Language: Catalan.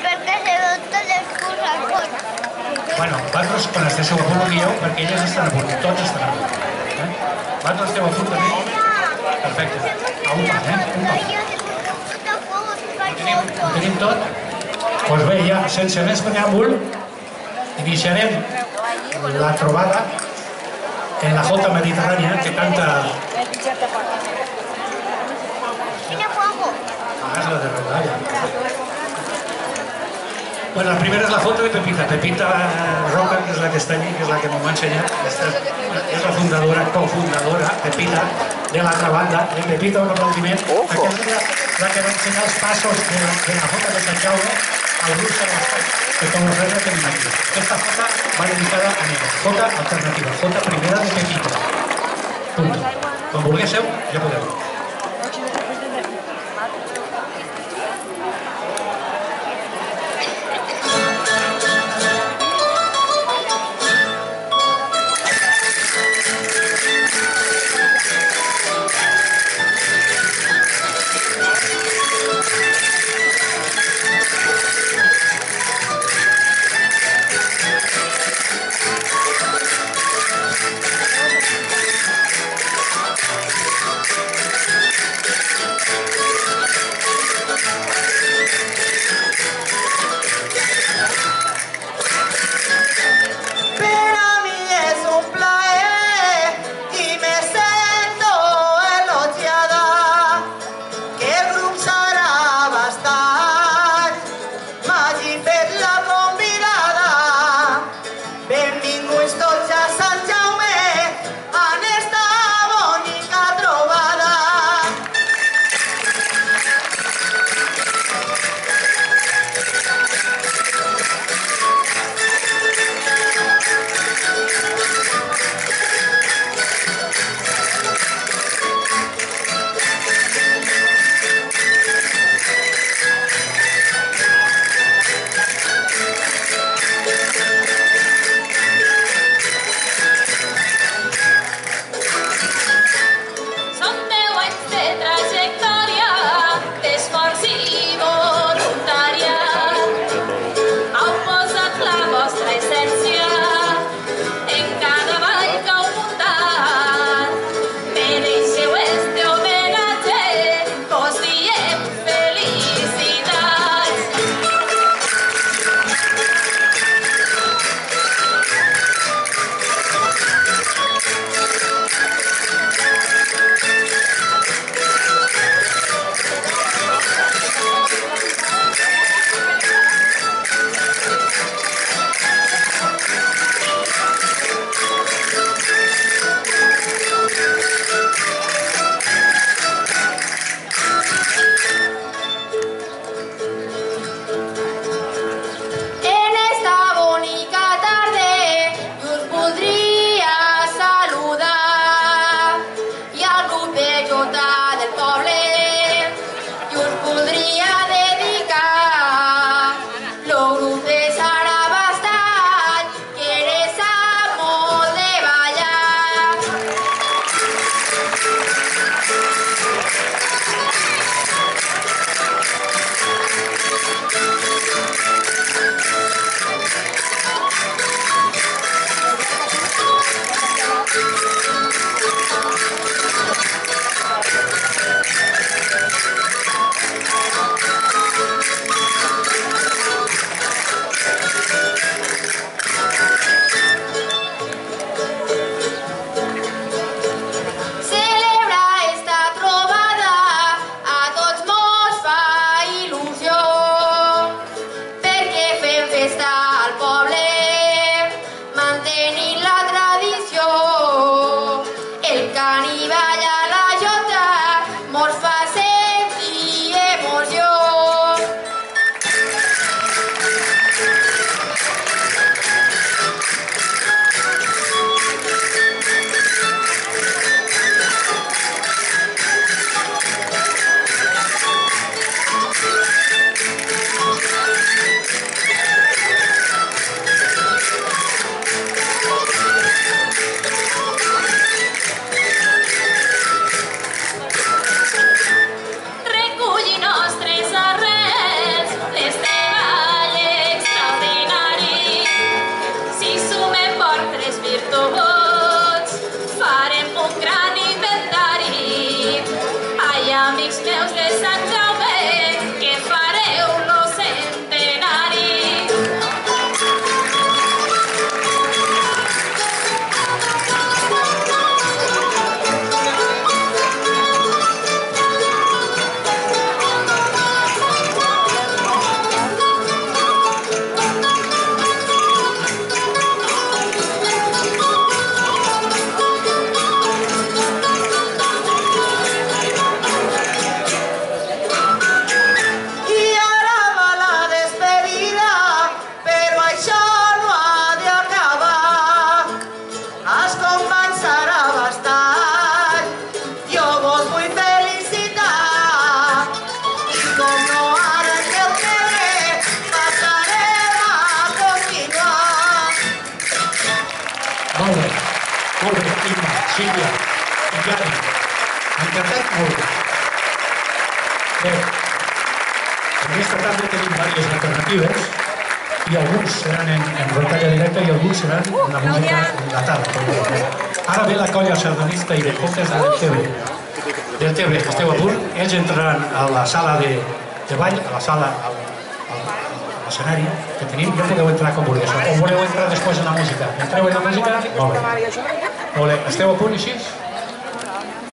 perquè se al. Bueno, vosaltres quan esteu a punt ho guieu perquè elles estan a punt, tots estan a punt. Eh? Vosaltres esteu a punt també? Perfecte. A un pas, eh? Un pas. Ho tenim, ho fotos. tenim tot? Doncs pues bé, ja, sense més preàmbul, iniciarem la trobada en la jota mediterrània que canta Tiene fuego. Hagas la de rondalla. Bueno, la primera es la foto de Pepita. Pepita Roca, que es la que está allí, que es la que nos va a enseñar. Esta es la fundadora, cofundadora, Pepita, de la otra banda. Eh, Pepita, un aplaudiment. Ojo. Aquesta és la, la que va ensenyar els passos de la, de la foto de Sant Jaume al grup de l'Estat, que com nosaltres la tenim aquí. Aquesta foto va dedicada a ella. Jota alternativa, Jota primera de Pepita. Punto. Quan vulguéssiu, ja podeu. nicht mehr und gestern aquesta tarda tenim diverses alternatives i alguns seran en, en directa i alguns seran en la música enlatada. Ara ve la colla sardanista i de contes del Tebre. Del Tebre, que esteu a punt. Ells entraran a la sala de, de ball, a la sala, al, al, a l'escenari que tenim, ja podeu entrar com vulgueu. O voleu entrar després en la música? Entreu en la música? Molt bé. Molt bé. Esteu a punt així?